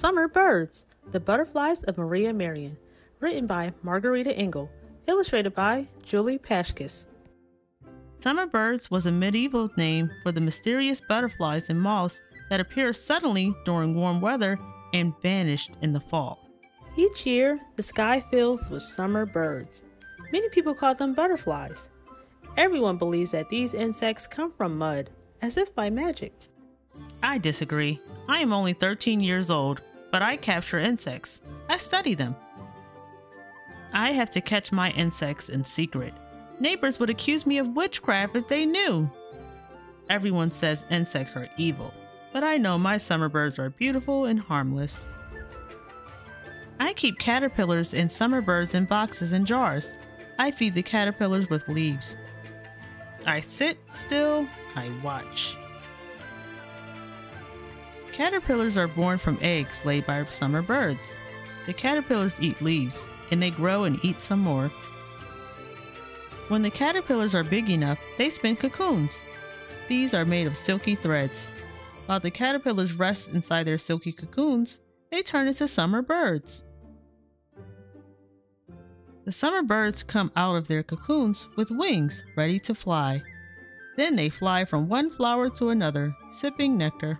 Summer Birds The Butterflies of Maria Merian. Written by Margarita Engle. Illustrated by Julie Paschkis. Summer birds was a medieval name for the mysterious butterflies and moths that appear suddenly during warm weather and vanished in the fall. Each year, the sky fills with summer birds. Many people call them butterflies. Everyone believes that these insects come from mud, as if by magic. I disagree. I am only 13 years old, but I capture insects. I study them. I have to catch my insects in secret. Neighbors would accuse me of witchcraft if they knew. Everyone says insects are evil, but I know my summer birds are beautiful and harmless. I keep caterpillars and summer birds in boxes and jars. I feed the caterpillars with leaves. I sit still, I watch. Caterpillars are born from eggs laid by summer birds. The caterpillars eat leaves, and they grow and eat some more. When the caterpillars are big enough, they spin cocoons. These are made of silky threads. While the caterpillars rest inside their silky cocoons, they turn into summer birds. The summer birds come out of their cocoons with wings ready to fly. Then they fly from one flower to another, sipping nectar.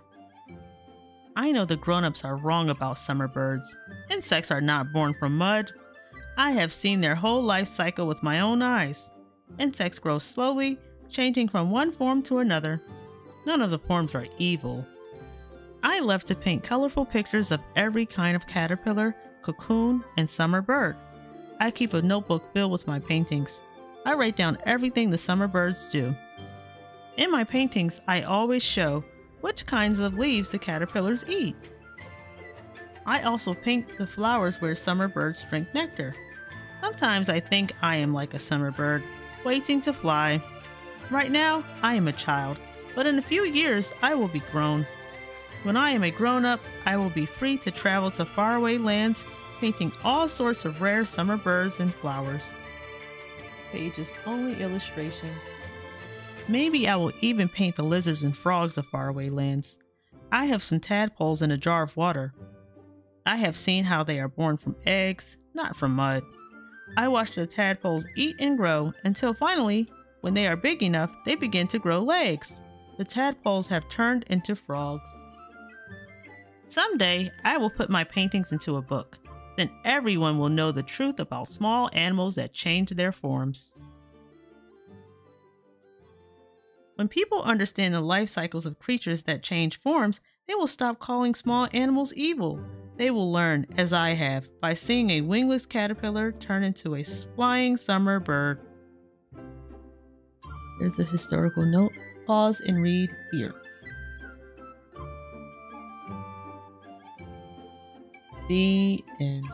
I know the grown ups are wrong about summer birds. Insects are not born from mud. I have seen their whole life cycle with my own eyes. Insects grow slowly, changing from one form to another. None of the forms are evil. I love to paint colorful pictures of every kind of caterpillar, cocoon, and summer bird. I keep a notebook filled with my paintings. I write down everything the summer birds do. In my paintings, I always show which kinds of leaves the caterpillars eat. I also paint the flowers where summer birds drink nectar. Sometimes I think I am like a summer bird, waiting to fly. Right now, I am a child, but in a few years, I will be grown. When I am a grown up, I will be free to travel to faraway lands, painting all sorts of rare summer birds and flowers. Pages only illustration. Maybe I will even paint the lizards and frogs of faraway lands. I have some tadpoles in a jar of water. I have seen how they are born from eggs, not from mud. I watch the tadpoles eat and grow until finally, when they are big enough, they begin to grow legs. The tadpoles have turned into frogs. Someday, I will put my paintings into a book. Then everyone will know the truth about small animals that change their forms. When people understand the life cycles of creatures that change forms, they will stop calling small animals evil. They will learn, as I have, by seeing a wingless caterpillar turn into a flying summer bird. There's a historical note. Pause and read here. The end.